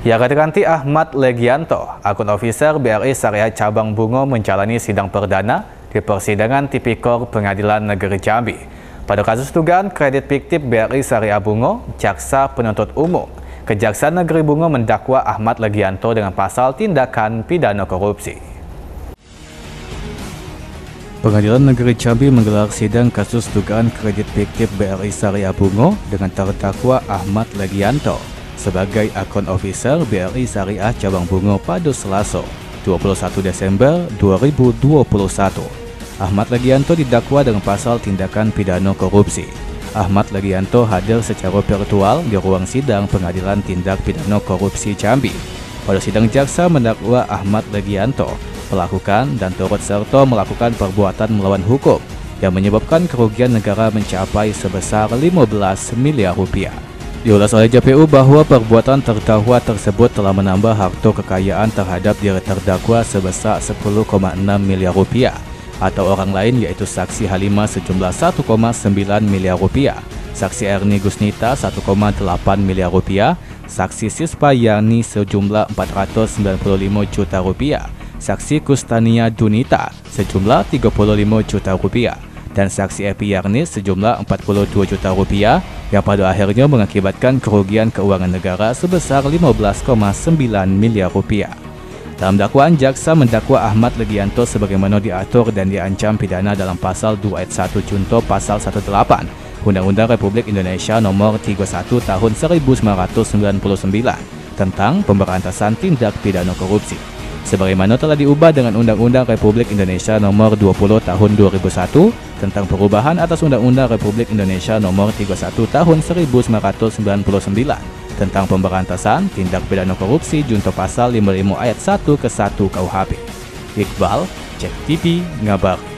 Ya ganti Ahmad Legianto, akun officer BRI Syariah Cabang Bungo menjalani sidang perdana di persidangan tipikor Pengadilan Negeri Jambi. Pada kasus dugaan kredit fiktif BRI Syariah Bungo, jaksa penuntut umum Kejaksaan Negeri Bungo mendakwa Ahmad Legianto dengan pasal tindakan pidana korupsi. Pengadilan Negeri Jambi menggelar sidang kasus dugaan kredit fiktif BRI Syariah Bungo dengan terdakwa Ahmad Legianto sebagai akun officer BRI Syariah Cabang Bungo pada Selasa 21 Desember 2021. Ahmad Legianto didakwa dengan pasal tindakan pidana korupsi. Ahmad Legianto hadir secara virtual di ruang sidang Pengadilan Tindak Pidana Korupsi Jambi. Pada sidang jaksa mendakwa Ahmad Legianto melakukan dan turut serta melakukan perbuatan melawan hukum yang menyebabkan kerugian negara mencapai sebesar 15 miliar rupiah. Diulas oleh JPU bahwa perbuatan terdakwa tersebut telah menambah harta kekayaan terhadap diri terdakwa sebesar 10,6 miliar rupiah atau orang lain yaitu saksi Halimah sejumlah 1,9 miliar rupiah, saksi Erni Gusnita 1,8 miliar rupiah, saksi Sispa Yani sejumlah 495 juta rupiah, saksi Kustania Dunita sejumlah 35 juta rupiah, dan saksi Epi Yarni sejumlah 42 juta rupiah yang pada akhirnya mengakibatkan kerugian keuangan negara sebesar 15,9 miliar rupiah. Dalam dakwaan, jaksa mendakwa Ahmad Legianto sebagaimana diatur dan diancam pidana dalam pasal 2 ayat 1 junto pasal 18 Undang-Undang Republik Indonesia Nomor 31 Tahun 1999 tentang pemberantasan tindak pidana korupsi sebagaimana telah diubah dengan Undang-Undang Republik Indonesia Nomor 20 Tahun 2001 tentang perubahan atas Undang-Undang Republik Indonesia Nomor 31 Tahun 1999 tentang pemberantasan tindak pidana korupsi junto pasal 55 ayat 1 ke 1 KUHP. Iqbal, Cek TV, Ngabar.